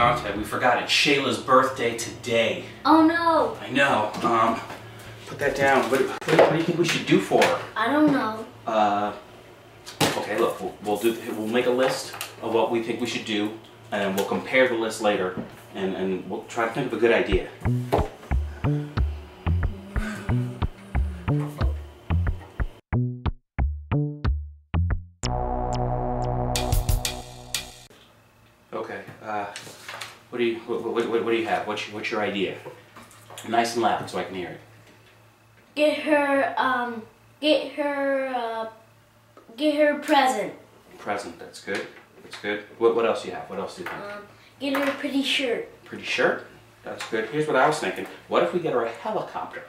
we forgot it. Shala's birthday today. Oh no. I know. Um, put that down. What, what, what do you think we should do for her? I don't know. Uh, okay, look, we'll, we'll do. We'll make a list of what we think we should do, and we'll compare the list later, and and we'll try to think of a good idea. Okay. Uh, do you what, what, what, what do you have? What's your, what's your idea? Nice and loud so I can hear it. Get her, um, get her, uh, get her a present. Present. That's good. That's good. What what else do you have? What else do you think? Um, get her a pretty shirt. Pretty shirt? That's good. Here's what I was thinking. What if we get her a helicopter?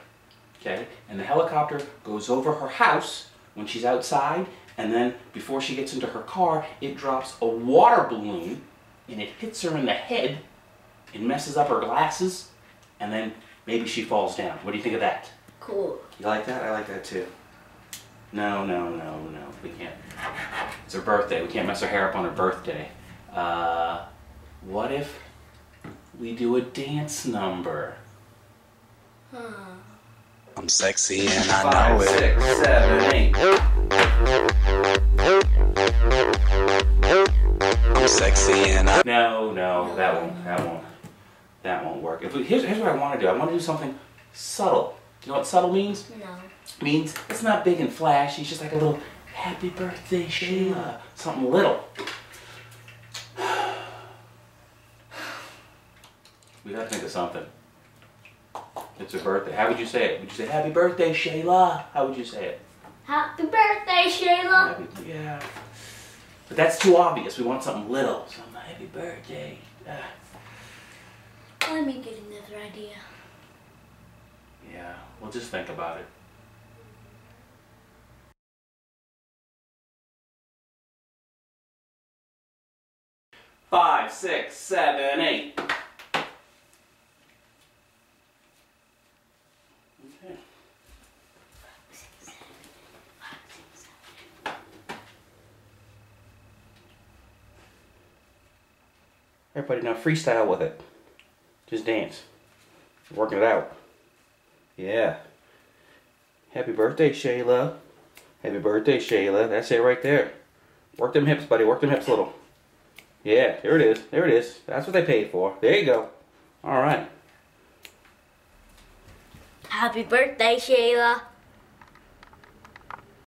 Okay? And the helicopter goes over her house when she's outside, and then before she gets into her car, it drops a water balloon and it hits her in the head and messes up her glasses, and then maybe she falls down. What do you think of that? Cool. You like that? I like that too. No, no, no, no. We can't. It's her birthday. We can't mess her hair up on her birthday. Uh, what if we do a dance number? Hmm. I'm sexy and I Five, know it. six, seven, eight. I'm sexy and I No, no, that won't. That won't. That won't work. If we, here's, here's what I want to do. I want to do something subtle. You know what subtle means? No. means it's not big and flashy. It's just like a little happy birthday, Sheila. Something little. We gotta think of something. It's her birthday. How would you say it? Would you say happy birthday, Shala? How would you say it? Happy birthday, Shala. Happy, yeah. But that's too obvious. We want something little. Something happy birthday. Ah, Let me get another idea. yeah. We'll just think about it. Five, six, seven, eight. Okay. Everybody now freestyle with it. Just dance. Working it out. Yeah. Happy birthday, Shala. Happy birthday, Shala. That's it right there. Work them hips, buddy. Work them hips a little. Yeah, there it is. There it is. That's what they paid for. There you go. All right. Happy birthday, Shala.